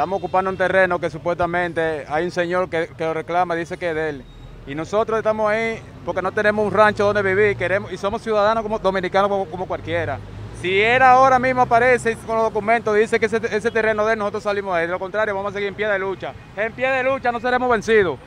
Estamos ocupando un terreno que supuestamente hay un señor que, que lo reclama, dice que es de él. Y nosotros estamos ahí porque no tenemos un rancho donde vivir queremos, y somos ciudadanos como dominicanos como, como cualquiera. Si él ahora mismo aparece con los documentos, dice que ese, ese terreno de él, nosotros salimos de él. De lo contrario, vamos a seguir en pie de lucha. En pie de lucha no seremos vencidos.